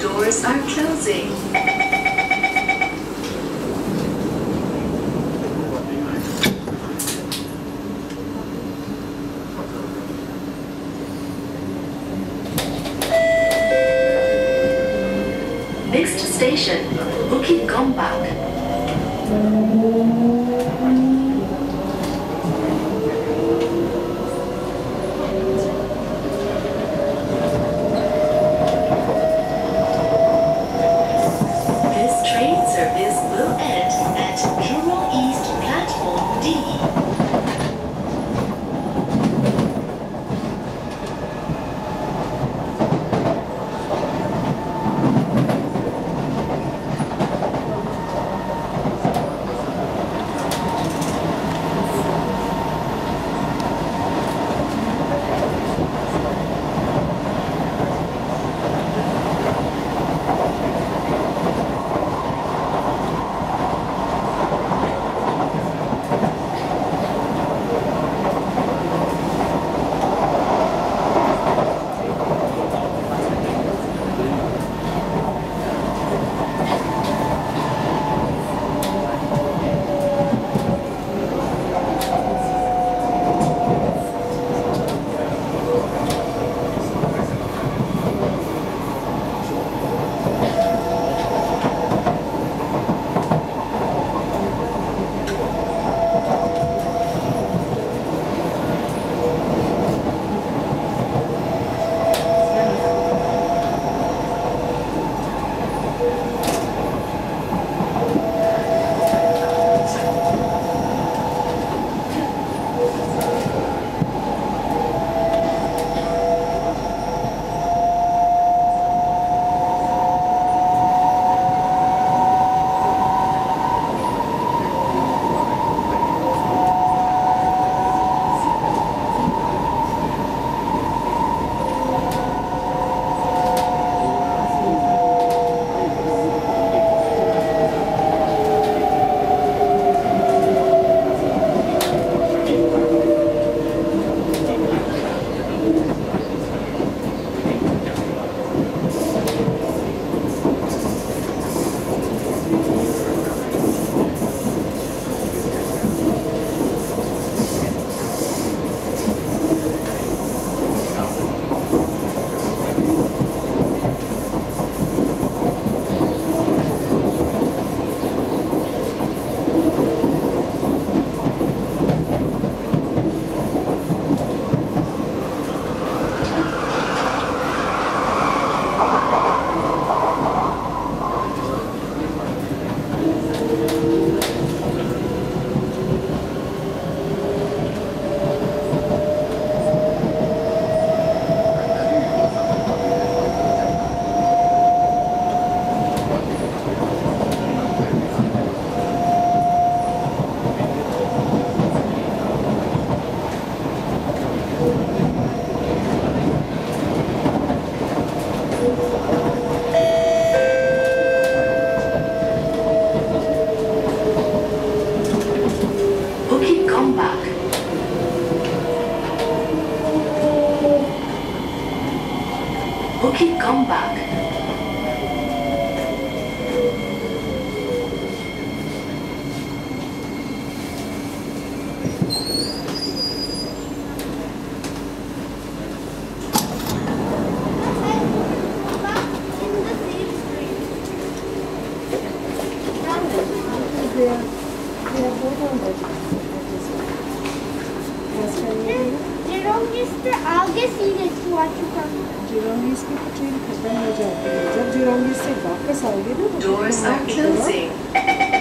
Doors are closing. Next station, Bukit Gombak. Bukit Gombak. Bukit Gombak. They the सीधे हुआ चुका जिरोंगीस की train खत्म हो जाती है जब जिरोंगीस से वापस आओगे ना तो Doors are closing.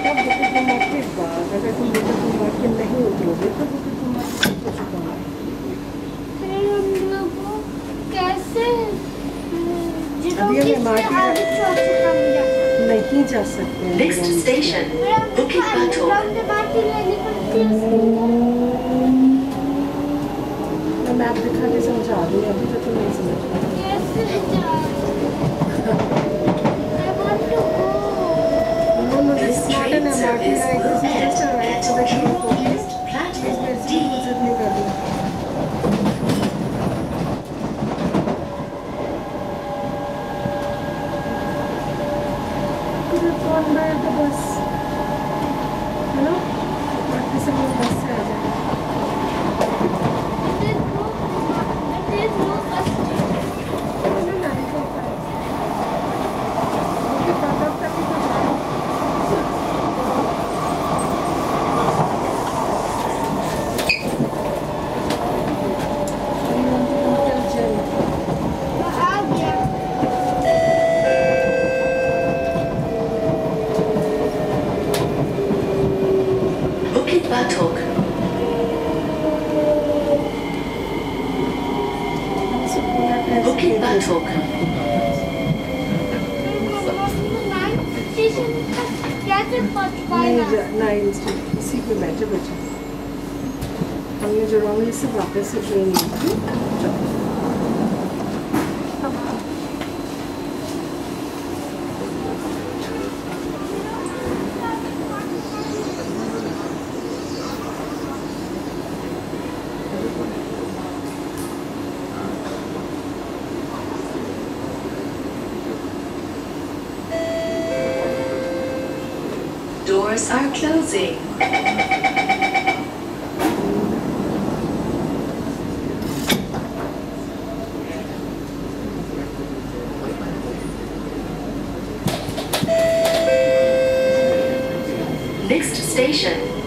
तब बुकिट कुमार बाद अगर तुम बुकिट कुमार नहीं उतरोगे तो बुकिट कुमार हो चुका है फिर हम लोग को कैसे अभी मैप दिखा के समझा रही हूँ अभी तो तुम नहीं समझ Remember the bus. Hello? What is the bus? Sid Bartok. Bukit Batok. Nein, nein, es ist super nett, bitte. Haben wir die Doors are closing. Next station,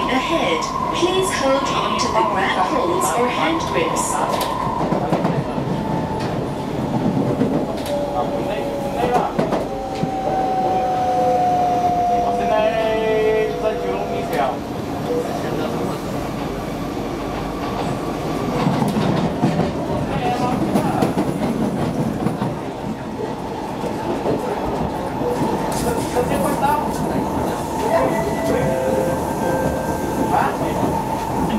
Ahead. Please hold on to the grab poles or hand grips.